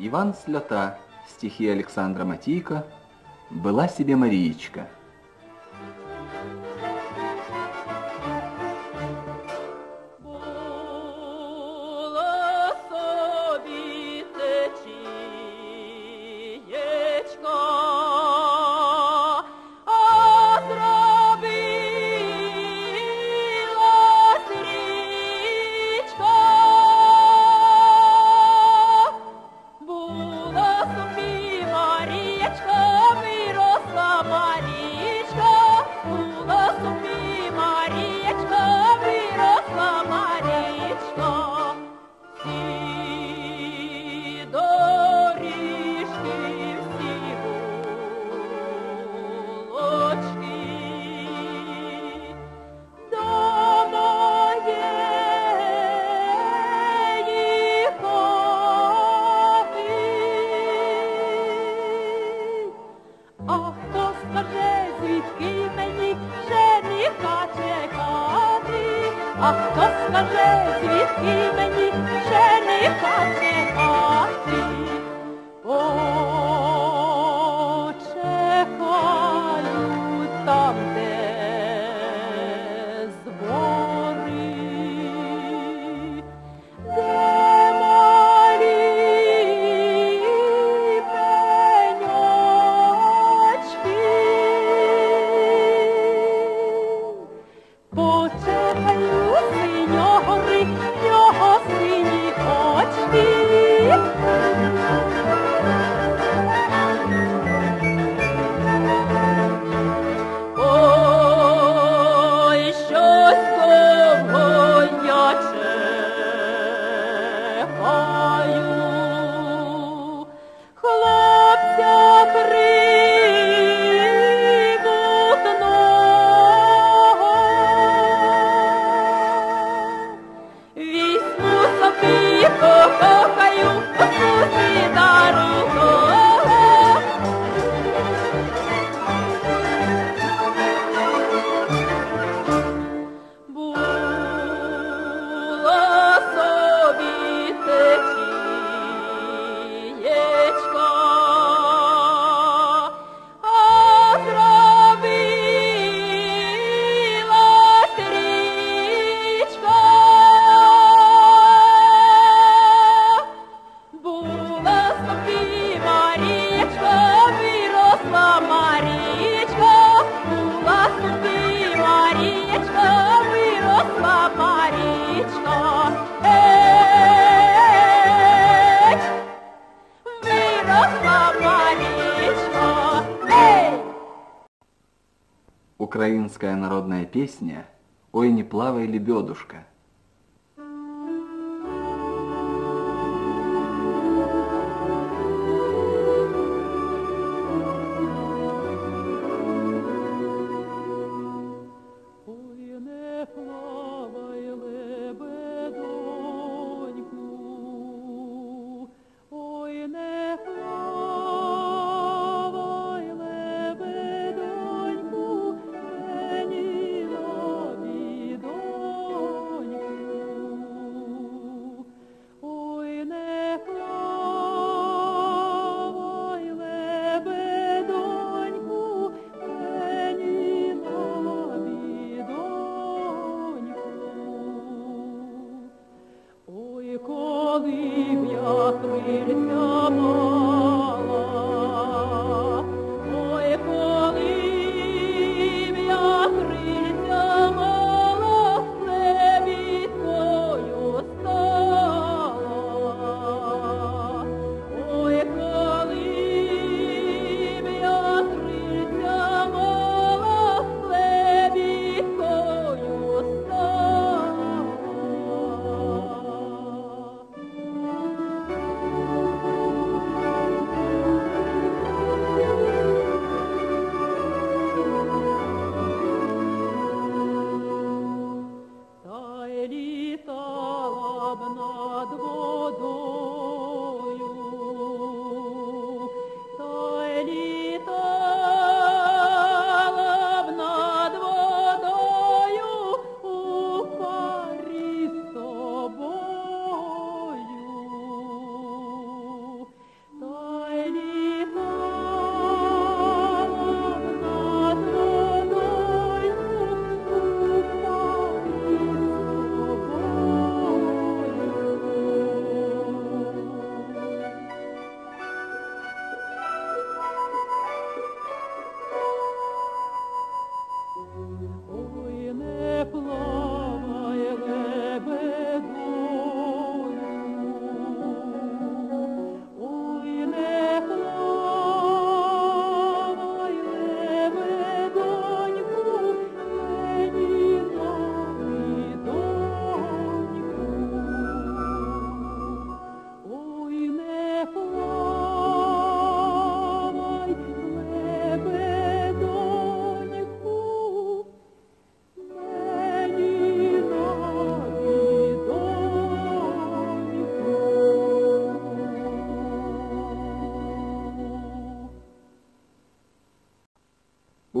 Иван Слета, стихи Александра Матийко, «Была себе Мариечка». А хто скаже, звідки мені жениха чекати, а хто скаже, звідки мені жениха чекати? Oh. Украинская народная песня «Ой, не плавай, лебедушка».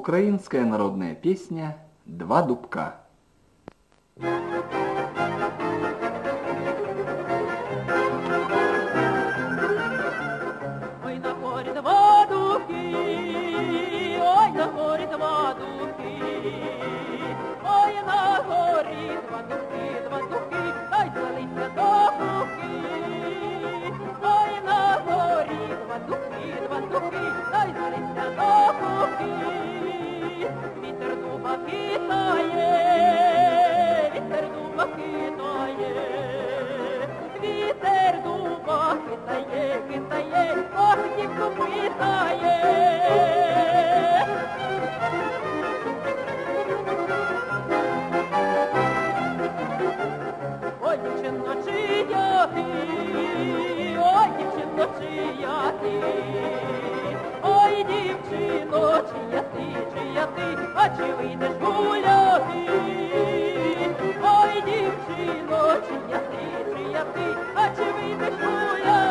Украинская народная песня «Два дубка». Ой, на горі два духи, ой, на горі два духи, ой, на горі два духи, два духи, дай звалися до духи. Ой, на горі два духи, два духи, дай звалися до духи. А чи вийдеш гуляти? Ой, дівчино, чия ти, чия ти, а чи вийдеш гуляти?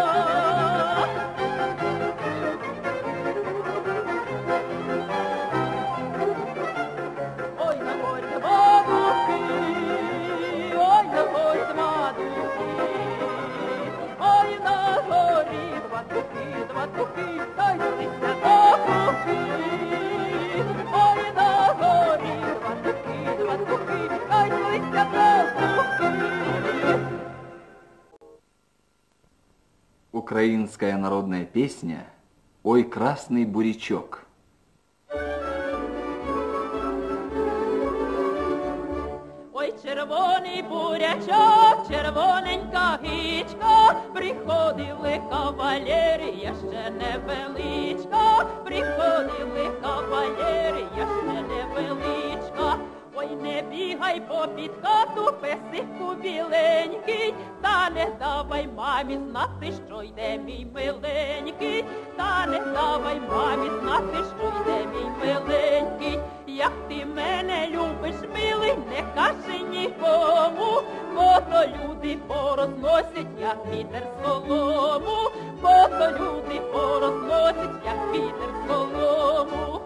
Украинская народная песня «Ой, красный бурячок». Бурячок, червоненька гічка, приходили кавалери, ще невеличка, приходили кавалери, ще невеличка. Ой, не бігай попід хату, песику біленький, та не давай мамі знати, що йде мій миленький, та не давай мамі знати, що йде мій миленький. Як ти мене любиш, милий, не кажи нікому, люди порозносять, як вітер солому, бо то люди порозносять, як вітер солому.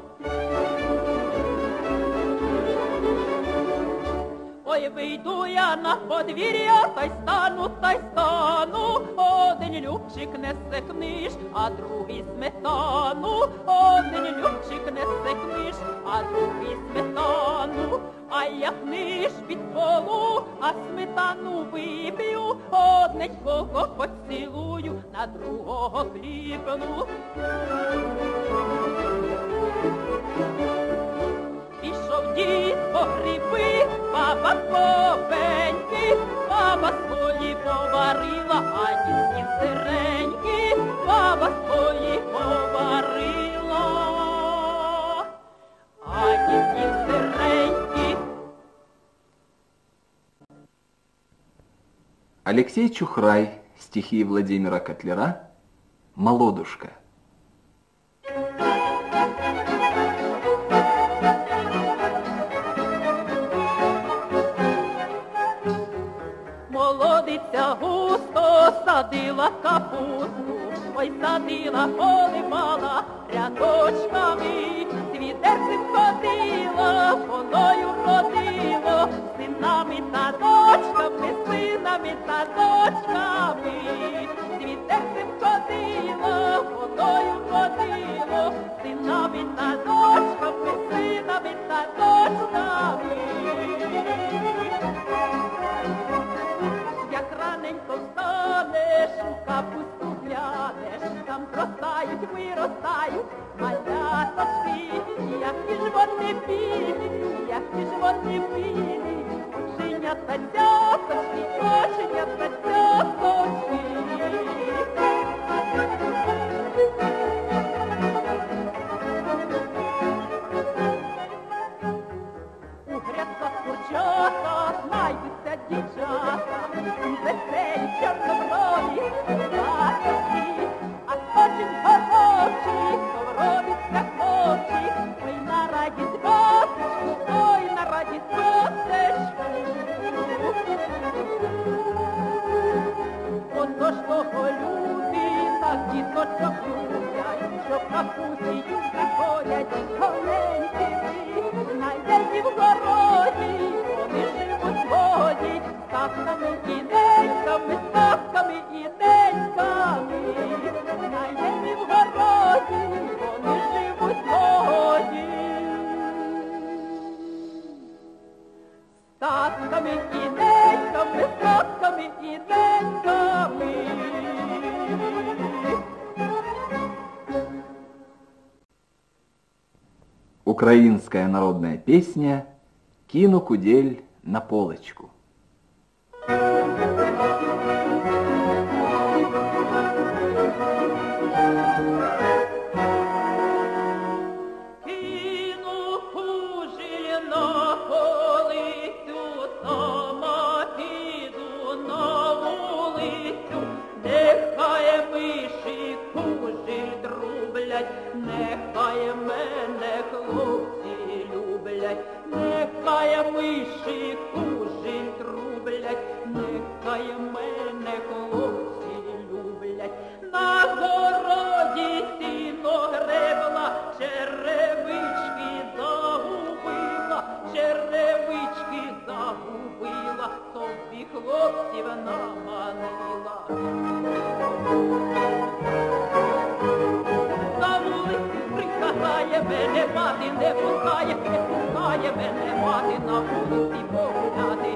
Ой, вийду я на подвір'я, та й стану, та й стану. Один любчик несе книж, а другий сметану. Один любчик несе книж, а другий сметану. А я книж підколу, а сметану вип'ю. Одненького поцілую, на другого хлібну. Пішов дід по гриби, баба по пеньки, баба свої поварила, а дід сиреньки, баба свої поварила, Алексей Чухрай, стихи Владимира Котлера «Молодушка». Молодиця густо садила капусту, ой садила, поливала рядочками, світерцем ходила, воною ходило, та дочками, світе син ходило, водою ходило, синові та дочками, синові та дочками. Як раненько встанеш, у капусту глянеш, там простають, виростають, маляточки, які ж вони білі, які ж вони білі. оченята цяточки, оченята цяточки. ставками і деньками, ставками і деньками, знайдені в городі, вони живуть в воді. Ставками і деньками, ставками і деньками. Украинская народная песня «Кину кудель на полочку». pucaie, mene patin de pucaie, de pucaie, mene patin na punti pognati.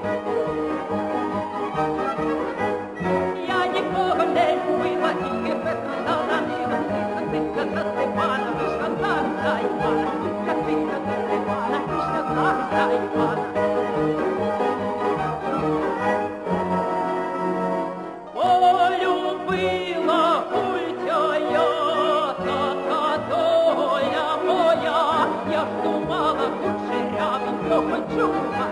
Ja je kogen de kui va inge pekanda na niga, tika katte pana, viskan tartai pana, tika tika katte pana, viskan tartai pana. 救我吧！